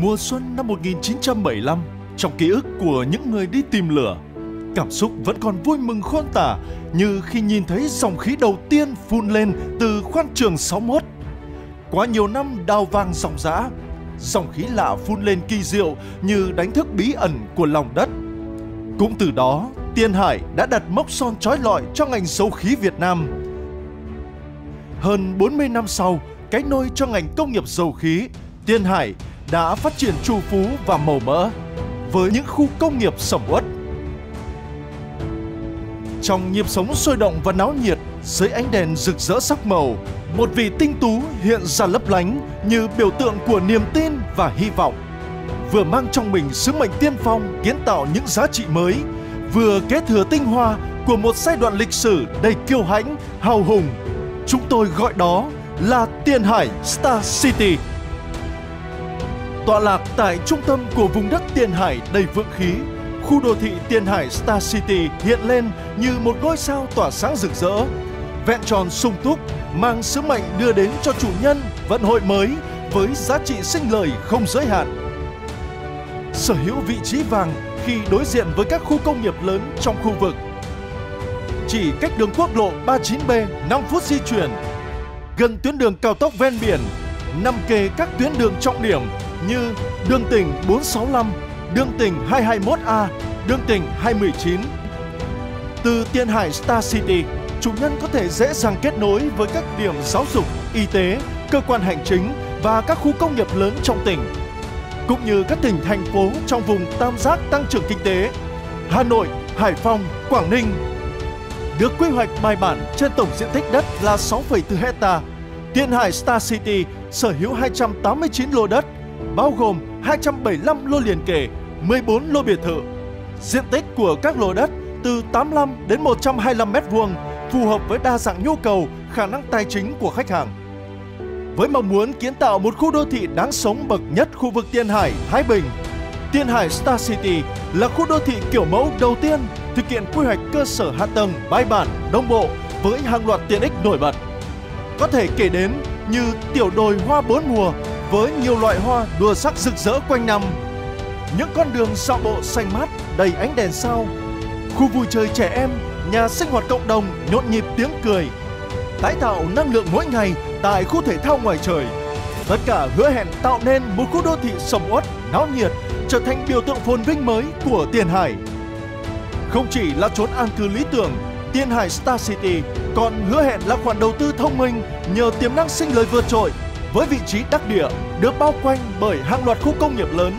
Mùa xuân năm 1975, trong ký ức của những người đi tìm lửa, cảm xúc vẫn còn vui mừng khôn tả như khi nhìn thấy dòng khí đầu tiên phun lên từ khoan trường 61. Quá nhiều năm đào vàng dòng dã, dòng khí lạ phun lên kỳ diệu như đánh thức bí ẩn của lòng đất. Cũng từ đó, Tiên Hải đã đặt mốc son trói lọi cho ngành dầu khí Việt Nam. Hơn 40 năm sau, cái nôi cho ngành công nghiệp dầu khí, Tiên Hải đã phát triển trù phú và màu mỡ với những khu công nghiệp sầm uất. Trong nhịp sống sôi động và náo nhiệt, dưới ánh đèn rực rỡ sắc màu, một vị tinh tú hiện ra lấp lánh như biểu tượng của niềm tin và hy vọng. Vừa mang trong mình sứ mệnh tiên phong kiến tạo những giá trị mới, vừa kế thừa tinh hoa của một giai đoạn lịch sử đầy kiêu hãnh, hào hùng. Chúng tôi gọi đó là Tiền Hải Star City tọa lạc tại trung tâm của vùng đất Tiền Hải đầy vượng khí, khu đô thị Tiền Hải Star City hiện lên như một ngôi sao tỏa sáng rực rỡ, vẹn tròn sung túc, mang sứ mệnh đưa đến cho chủ nhân vận hội mới với giá trị sinh lời không giới hạn. Sở hữu vị trí vàng khi đối diện với các khu công nghiệp lớn trong khu vực. Chỉ cách đường quốc lộ 39B 5 phút di chuyển, gần tuyến đường cao tốc ven biển, nằm kề các tuyến đường trọng điểm như đường tỉnh 465, đường tỉnh 221A, đường tỉnh 219. Từ Tiên Hải Star City, chủ nhân có thể dễ dàng kết nối với các điểm giáo dục, y tế, cơ quan hành chính và các khu công nghiệp lớn trong tỉnh, cũng như các tỉnh thành phố trong vùng tam giác tăng trưởng kinh tế Hà Nội, Hải Phòng, Quảng Ninh. Được quy hoạch bài bản trên tổng diện tích đất là 6,4 hectare Tiên Hải Star City sở hữu 289 lô đất bao gồm 275 lô liền kề, 14 lô biệt thự. Diện tích của các lô đất từ 85 đến 125 m2, phù hợp với đa dạng nhu cầu, khả năng tài chính của khách hàng. Với mong muốn kiến tạo một khu đô thị đáng sống bậc nhất khu vực Tiên Hải, Thái Bình, Tiên Hải Star City là khu đô thị kiểu mẫu đầu tiên thực hiện quy hoạch cơ sở hạ tầng bài bản, đồng bộ với hàng loạt tiện ích nổi bật. Có thể kể đến như tiểu đồi hoa bốn mùa với nhiều loại hoa đua sắc rực rỡ quanh năm. Những con đường dạo bộ xanh mát đầy ánh đèn sao, khu vui chơi trẻ em, nhà sinh hoạt cộng đồng nhộn nhịp tiếng cười, tái tạo năng lượng mỗi ngày tại khu thể thao ngoài trời. Tất cả hứa hẹn tạo nên một khu đô thị sầm uất, náo nhiệt, trở thành biểu tượng phồn vinh mới của Tiền Hải. Không chỉ là chốn an cư lý tưởng, Tiền Hải Star City còn hứa hẹn là khoản đầu tư thông minh nhờ tiềm năng sinh lời vượt trội với vị trí đắc địa được bao quanh bởi hàng loạt khu công nghiệp lớn,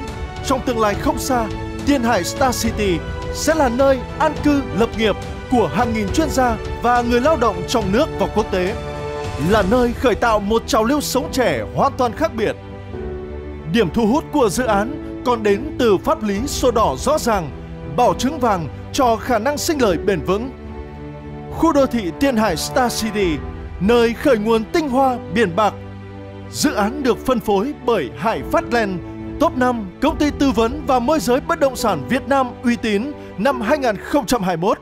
trong tương lai không xa, Tiên Hải Star City sẽ là nơi an cư lập nghiệp của hàng nghìn chuyên gia và người lao động trong nước và quốc tế. Là nơi khởi tạo một trào lưu sống trẻ hoàn toàn khác biệt. Điểm thu hút của dự án còn đến từ pháp lý sổ đỏ rõ ràng, bảo chứng vàng cho khả năng sinh lời bền vững. Khu đô thị Tiên Hải Star City, nơi khởi nguồn tinh hoa biển bạc Dự án được phân phối bởi Hải Phát Land, top 5 công ty tư vấn và môi giới bất động sản Việt Nam uy tín năm 2021.